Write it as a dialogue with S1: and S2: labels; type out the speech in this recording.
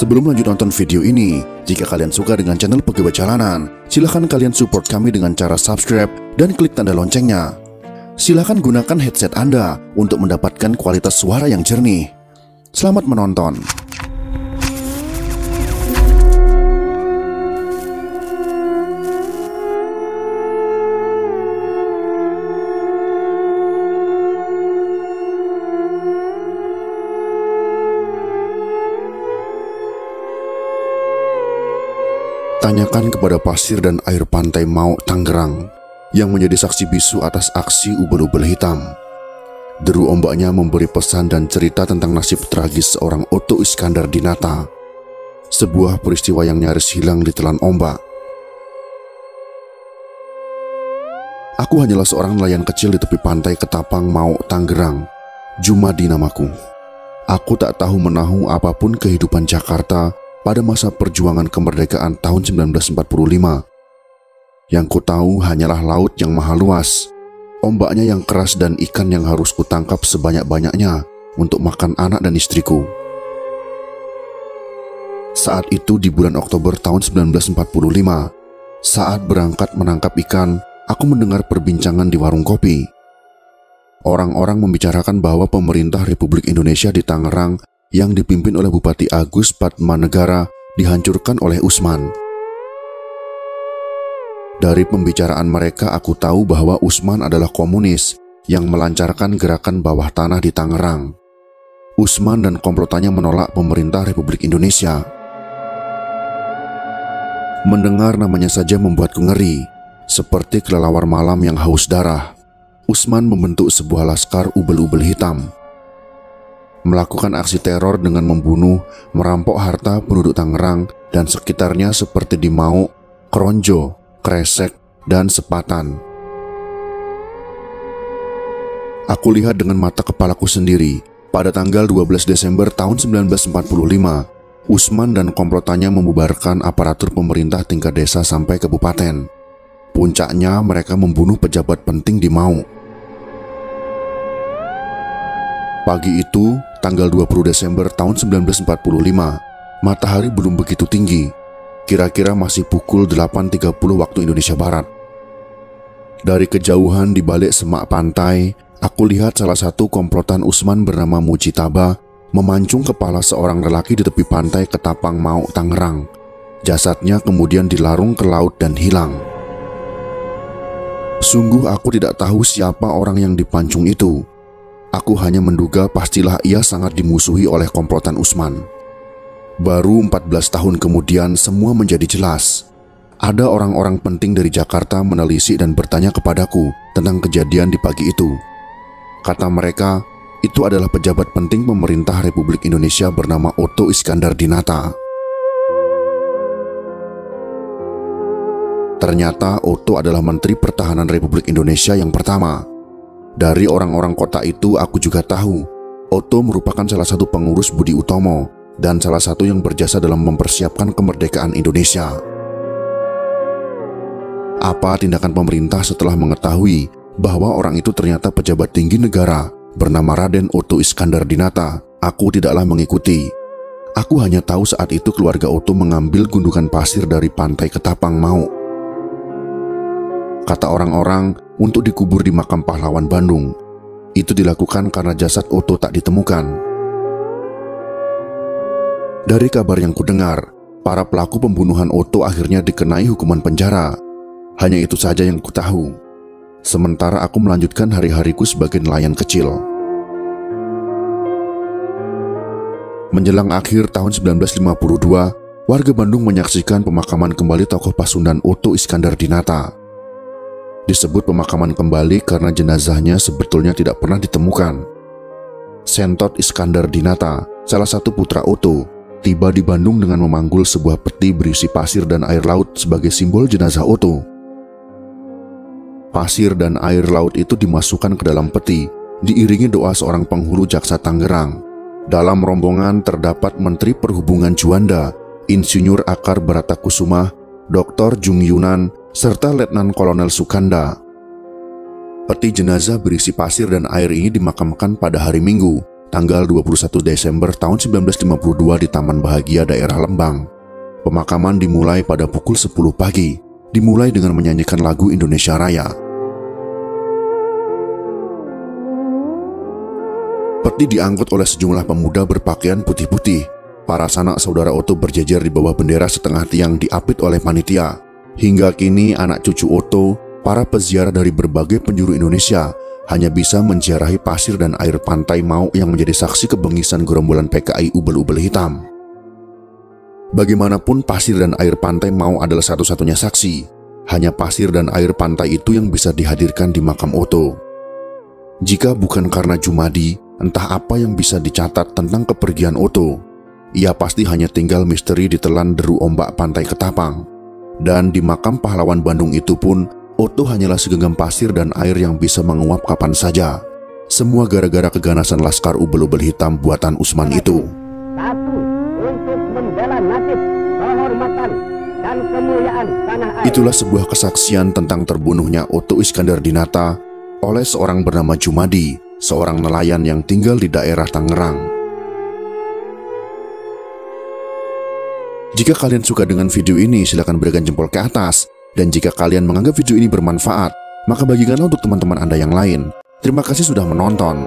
S1: Sebelum lanjut nonton video ini, jika kalian suka dengan channel Pegawai Jalanan, silahkan kalian support kami dengan cara subscribe dan klik tanda loncengnya. Silahkan gunakan headset Anda untuk mendapatkan kualitas suara yang jernih. Selamat menonton. Tanyakan kepada pasir dan air pantai Mau Tangerang yang menjadi saksi bisu atas aksi ubel-ubel hitam. Deru ombaknya memberi pesan dan cerita tentang nasib tragis seorang Otto Iskandar Dinata. Sebuah peristiwa yang nyaris hilang di telan ombak. Aku hanyalah seorang nelayan kecil di tepi pantai Ketapang Mau Tangerang. Jumadi namaku. Aku tak tahu menahu apa pun kehidupan Jakarta pada masa perjuangan kemerdekaan tahun 1945. Yang ku tahu hanyalah laut yang maha luas, ombaknya yang keras dan ikan yang harus kutangkap sebanyak-banyaknya untuk makan anak dan istriku. Saat itu di bulan Oktober tahun 1945, saat berangkat menangkap ikan, aku mendengar perbincangan di warung kopi. Orang-orang membicarakan bahwa pemerintah Republik Indonesia di Tangerang yang dipimpin oleh Bupati Agus Patmanegara dihancurkan oleh Usman. Dari pembicaraan mereka aku tahu bahwa Usman adalah komunis yang melancarkan gerakan bawah tanah di Tangerang. Usman dan komplotannya menolak pemerintah Republik Indonesia. Mendengar namanya saja membuatku ngeri, seperti kelelawar malam yang haus darah. Usman membentuk sebuah laskar ubel-ubel hitam melakukan aksi teror dengan membunuh, merampok harta penduduk Tangerang dan sekitarnya seperti di Mau, Kronjo, Kresek, dan Sepatan. Aku lihat dengan mata kepalaku sendiri, pada tanggal 12 Desember tahun 1945, Usman dan komplotannya membubarkan aparatur pemerintah tingkat desa sampai kabupaten. Puncaknya mereka membunuh pejabat penting di Mau. Pagi itu, tanggal 20 Desember tahun 1945, matahari belum begitu tinggi, kira-kira masih pukul 8.30 waktu Indonesia Barat. Dari kejauhan di balik semak pantai, aku lihat salah satu komplotan Usman bernama Mujitaba memancung kepala seorang lelaki di tepi pantai Ketapang Mau, Tangerang. Jasadnya kemudian dilarung ke laut dan hilang. Sungguh aku tidak tahu siapa orang yang dipancung itu. Aku hanya menduga pastilah ia sangat dimusuhi oleh komplotan Usman. Baru 14 tahun kemudian semua menjadi jelas. Ada orang-orang penting dari Jakarta menelisik dan bertanya kepadaku tentang kejadian di pagi itu. Kata mereka, itu adalah pejabat penting pemerintah Republik Indonesia bernama Otto Iskandar Dinata. Ternyata Otto adalah Menteri Pertahanan Republik Indonesia yang pertama. Dari orang-orang kota itu aku juga tahu Otto merupakan salah satu pengurus Budi Utomo dan salah satu yang berjasa dalam mempersiapkan kemerdekaan Indonesia. Apa tindakan pemerintah setelah mengetahui bahwa orang itu ternyata pejabat tinggi negara bernama Raden Otto Iskandar Dinata? Aku tidaklah mengikuti. Aku hanya tahu saat itu keluarga Otto mengambil gundukan pasir dari pantai Ketapang Mau kata orang-orang untuk dikubur di makam pahlawan Bandung. Itu dilakukan karena jasad Otto tak ditemukan. Dari kabar yang kudengar, para pelaku pembunuhan Otto akhirnya dikenai hukuman penjara. Hanya itu saja yang kutahu. Sementara aku melanjutkan hari-hariku sebagai nelayan kecil. Menjelang akhir tahun 1952, warga Bandung menyaksikan pemakaman kembali tokoh Pasundan Otto Iskandar Dinata disebut pemakaman kembali karena jenazahnya sebetulnya tidak pernah ditemukan. Sentot Iskandar Dinata, salah satu putra Otto, tiba di Bandung dengan memanggul sebuah peti berisi pasir dan air laut sebagai simbol jenazah Otto. Pasir dan air laut itu dimasukkan ke dalam peti, diiringi doa seorang penghulu jaksa Tangerang. Dalam rombongan terdapat Menteri Perhubungan Juanda, Insinyur Akar Baratakusuma, Dr. Jung Yunan, serta Letnan Kolonel Sukanda. Peti jenazah berisi pasir dan air ini dimakamkan pada hari Minggu, tanggal 21 Desember tahun 1952 di Taman Bahagia daerah Lembang. Pemakaman dimulai pada pukul 10 pagi, dimulai dengan menyanyikan lagu Indonesia Raya. Peti diangkut oleh sejumlah pemuda berpakaian putih-putih. Para sanak saudara Oto berjejer di bawah bendera setengah tiang diapit oleh panitia. Hingga kini anak cucu Oto, para peziarah dari berbagai penjuru Indonesia hanya bisa menziarahi pasir dan air pantai Mau yang menjadi saksi kebengisan gerombolan PKI ubel-ubel hitam. Bagaimanapun pasir dan air pantai Mau adalah satu-satunya saksi. Hanya pasir dan air pantai itu yang bisa dihadirkan di makam Oto. Jika bukan karena Jumadi, entah apa yang bisa dicatat tentang kepergian Oto. Ia pasti hanya tinggal misteri ditelan deru ombak pantai Ketapang. Dan di makam pahlawan Bandung itu pun Otto hanyalah segenggam pasir dan air yang bisa menguap kapan saja. Semua gara-gara keganasan Laskar Ubel-Ubel Hitam buatan Usman itu. Satu, untuk membela nasib, kehormatan, dan kemuliaan tanah air. Itulah sebuah kesaksian tentang terbunuhnya Otto Iskandar Dinata oleh seorang bernama Jumadi, seorang nelayan yang tinggal di daerah Tangerang. Jika kalian suka dengan video ini, silahkan berikan jempol ke atas dan jika kalian menganggap video ini bermanfaat, maka bagikanlah untuk teman-teman Anda yang lain. Terima kasih sudah menonton.